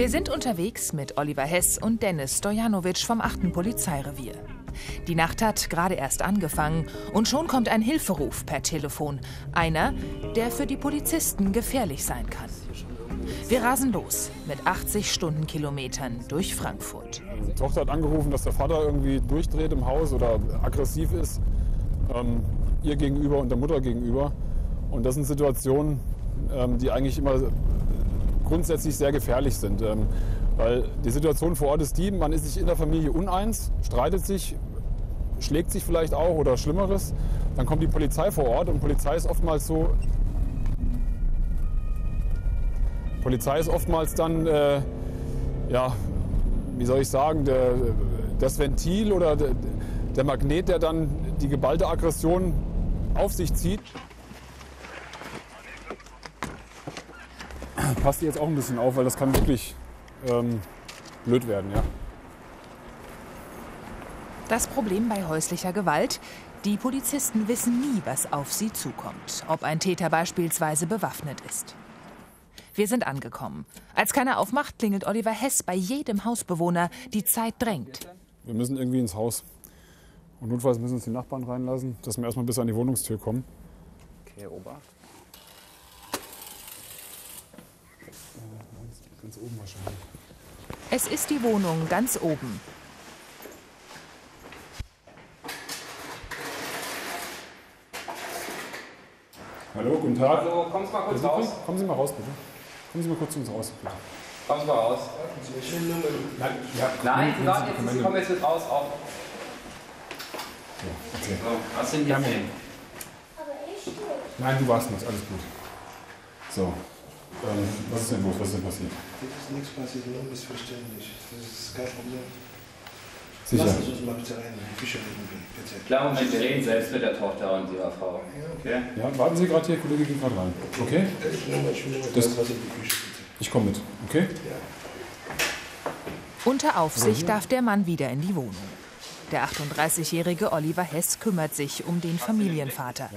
Wir sind unterwegs mit Oliver Hess und Dennis Stojanovic vom 8. Polizeirevier. Die Nacht hat gerade erst angefangen und schon kommt ein Hilferuf per Telefon. Einer, der für die Polizisten gefährlich sein kann. Wir rasen los mit 80 Stundenkilometern durch Frankfurt. Die Tochter hat angerufen, dass der Vater irgendwie durchdreht im Haus oder aggressiv ist. Ähm, ihr gegenüber und der Mutter gegenüber. Und das sind Situationen, ähm, die eigentlich immer grundsätzlich sehr gefährlich sind. Ähm, weil die Situation vor Ort ist die, man ist sich in der Familie uneins, streitet sich, schlägt sich vielleicht auch oder Schlimmeres. Dann kommt die Polizei vor Ort und Polizei ist oftmals so. Polizei ist oftmals dann, äh, ja, wie soll ich sagen, der, das Ventil oder der, der Magnet, der dann die geballte Aggression auf sich zieht. Passt ihr jetzt auch ein bisschen auf, weil das kann wirklich ähm, blöd werden, ja. Das Problem bei häuslicher Gewalt, die Polizisten wissen nie, was auf sie zukommt, ob ein Täter beispielsweise bewaffnet ist. Wir sind angekommen. Als keiner aufmacht, klingelt Oliver Hess bei jedem Hausbewohner. Die Zeit drängt. Wir müssen irgendwie ins Haus. Und notfalls müssen uns die Nachbarn reinlassen, dass wir erstmal bis an die Wohnungstür kommen. Okay, Obacht. Ganz oben wahrscheinlich. Es ist die Wohnung ganz oben. Hallo, guten Tag. Hallo, kommen Sie mal kurz Sie, raus. kommen Sie mal raus, bitte. Kommen Sie mal kurz zu uns raus, bitte. Kommen Sie mal raus. Nein, ja, Nein, Sie warten die jetzt, Sie Dokumente. kommen jetzt mit raus. Auf. Okay. So, was sind jetzt Moment. Nein, du warst nicht, alles gut. So, ähm, was ist denn los? Was ist denn passiert? Es ist nichts passiert, nur missverständlich. Das ist kein Problem. Sicher. Lassen Sie uns mal bitte rein, irgendwie, bitte. Klar, Moment, wir reden selbst mit der Tochter und ihrer Frau. Okay? Ja, warten Sie gerade hier, Kollege geht gerade rein. Okay? Das-. Ich komme mit, okay? Unter Aufsicht darf der Mann wieder in die Wohnung. Der 38-jährige Oliver Hess kümmert sich um den Familienvater.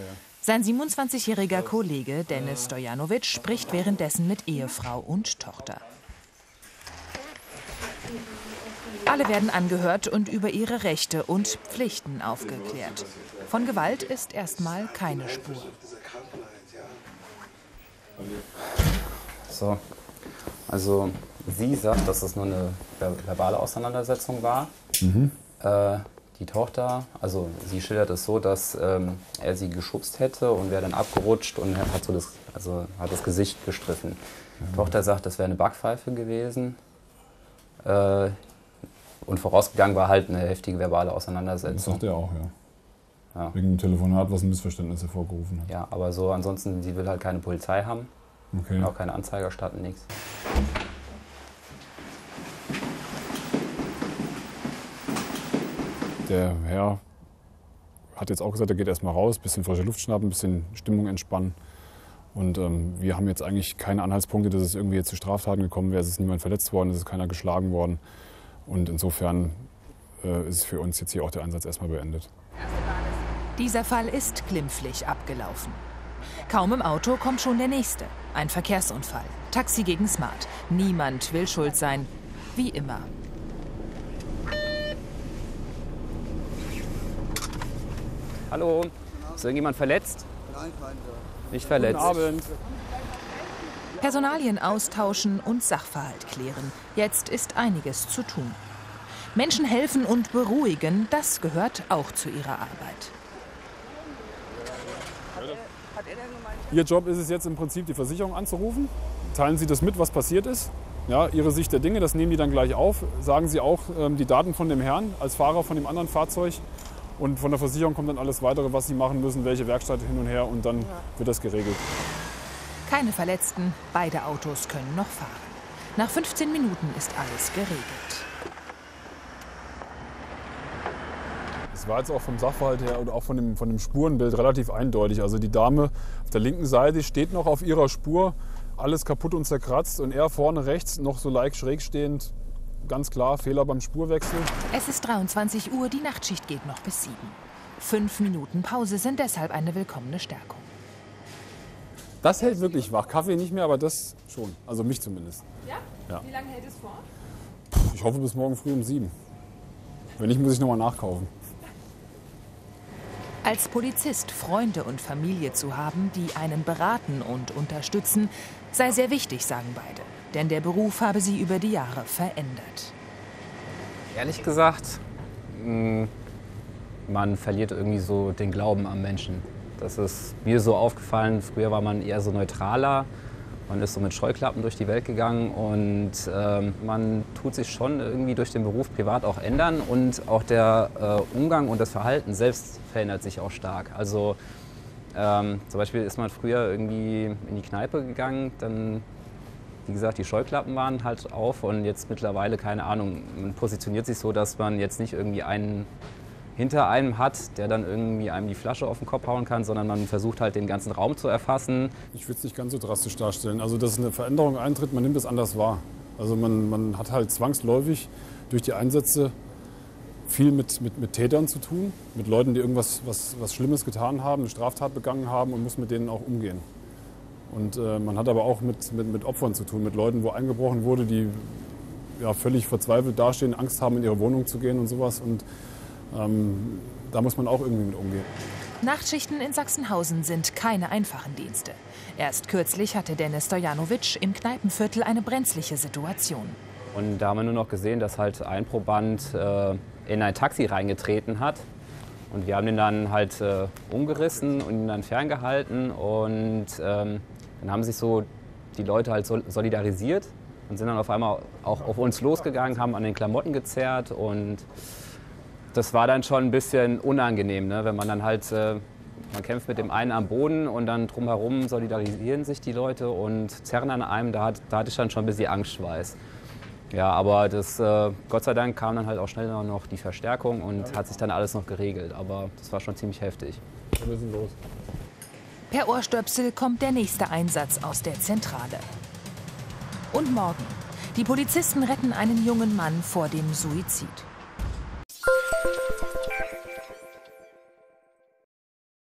Sein 27-jähriger Kollege Dennis Stojanovic spricht währenddessen mit Ehefrau und Tochter. Alle werden angehört und über ihre Rechte und Pflichten aufgeklärt. Von Gewalt ist erstmal keine Spur. So. Also, sie sagt, dass es nur eine ver- verbale Auseinandersetzung war. Äh, die Tochter, also sie schildert es so, dass ähm, er sie geschubst hätte und wäre dann abgerutscht und hat, so das, also hat das Gesicht gestriffen. Die Tochter sagt, das wäre eine Backpfeife gewesen. Äh, und vorausgegangen war halt eine heftige verbale Das Auseinandersetzung. sagt er auch, ja. Ja. Wegen dem Telefonat, was ein Missverständnis hervorgerufen hat. Ja, aber so ansonsten, sie will halt keine Polizei haben, Okay. auch keine Anzeige erstatten, nichts. Der Herr hat jetzt auch gesagt, er geht erstmal raus, bisschen frische Luft schnappen, bisschen Stimmung entspannen. Und ähm, wir haben jetzt eigentlich keine Anhaltspunkte, dass es irgendwie jetzt zu Straftaten gekommen wäre. Es ist niemand verletzt worden, es ist keiner geschlagen worden. Und insofern äh, ist für uns jetzt hier auch der Einsatz erstmal beendet. Dieser Fall ist glimpflich abgelaufen. Kaum im Auto kommt schon der nächste. Ein Verkehrsunfall. Taxi gegen Smart. Niemand will schuld sein. Wie immer. Hallo, ist irgendjemand verletzt? Nein, kein Nicht verletzt. Abend. Personalien austauschen und Sachverhalt klären. Jetzt ist einiges zu tun. Menschen helfen und beruhigen, das gehört auch zu ihrer Arbeit. Ihr Job ist es jetzt im Prinzip, die Versicherung anzurufen. Teilen Sie das mit, was passiert ist. Ja, Ihre Sicht der Dinge, das nehmen die dann gleich auf. Sagen Sie auch ähm, die Daten von dem Herrn als Fahrer von dem anderen Fahrzeug. Und von der Versicherung kommt dann alles weitere, was Sie machen müssen, welche Werkstatt hin und her. Und dann wird das geregelt. Keine Verletzten, beide Autos können noch fahren. Nach 15 Minuten ist alles geregelt. Es war jetzt auch vom Sachverhalt her und auch von dem, von dem Spurenbild relativ eindeutig. Also die Dame auf der linken Seite steht noch auf ihrer Spur, alles kaputt und zerkratzt. Und er vorne rechts noch so leicht schräg stehend. Ganz klar, Fehler beim Spurwechsel. Es ist 23 Uhr, die Nachtschicht geht noch bis 7. Fünf Minuten Pause sind deshalb eine willkommene Stärkung. Das hält wirklich wach. Kaffee nicht mehr, aber das schon. Also mich zumindest. Ja? Ja. Wie lange hält es vor? Ich hoffe bis morgen früh um sieben. Wenn nicht, muss ich nochmal nachkaufen. Als Polizist Freunde und Familie zu haben, die einen beraten und unterstützen, sei sehr wichtig, sagen beide. Denn der Beruf habe sie über die Jahre verändert. Ehrlich gesagt, mh, man verliert irgendwie so den Glauben am Menschen. Das ist mir so aufgefallen. Früher war man eher so neutraler. Man ist so mit Scheuklappen durch die Welt gegangen und ähm, man tut sich schon irgendwie durch den Beruf privat auch ändern und auch der äh, Umgang und das Verhalten selbst verändert sich auch stark. Also ähm, zum Beispiel ist man früher irgendwie in die Kneipe gegangen, dann wie gesagt, die Scheuklappen waren halt auf und jetzt mittlerweile, keine Ahnung, man positioniert sich so, dass man jetzt nicht irgendwie einen hinter einem hat, der dann irgendwie einem die Flasche auf den Kopf hauen kann, sondern man versucht halt den ganzen Raum zu erfassen. Ich würde es nicht ganz so drastisch darstellen. Also, dass eine Veränderung eintritt, man nimmt es anders wahr. Also, man, man hat halt zwangsläufig durch die Einsätze viel mit, mit, mit Tätern zu tun, mit Leuten, die irgendwas was, was Schlimmes getan haben, eine Straftat begangen haben und muss mit denen auch umgehen. Und äh, man hat aber auch mit, mit, mit Opfern zu tun, mit Leuten, wo eingebrochen wurde, die ja, völlig verzweifelt dastehen, Angst haben, in ihre Wohnung zu gehen und sowas. Und ähm, da muss man auch irgendwie mit umgehen. Nachtschichten in Sachsenhausen sind keine einfachen Dienste. Erst kürzlich hatte Dennis Stojanovic im Kneipenviertel eine brenzliche Situation. Und da haben wir nur noch gesehen, dass halt ein Proband äh, in ein Taxi reingetreten hat. Und wir haben den dann halt äh, umgerissen und ihn dann ferngehalten. Und ähm, dann haben sich so die Leute halt solidarisiert und sind dann auf einmal auch auf uns losgegangen, haben an den Klamotten gezerrt und das war dann schon ein bisschen unangenehm, ne? wenn man dann halt, äh, man kämpft mit dem einen am Boden und dann drumherum solidarisieren sich die Leute und zerren an einem, da, hat, da hatte ich dann schon ein bisschen Angstschweiß. Ja, aber das, äh, Gott sei Dank kam dann halt auch schnell noch die Verstärkung und hat sich dann alles noch geregelt. Aber das war schon ziemlich heftig. Wir sind los. Per Ohrstöpsel kommt der nächste Einsatz aus der Zentrale. Und morgen. Die Polizisten retten einen jungen Mann vor dem Suizid.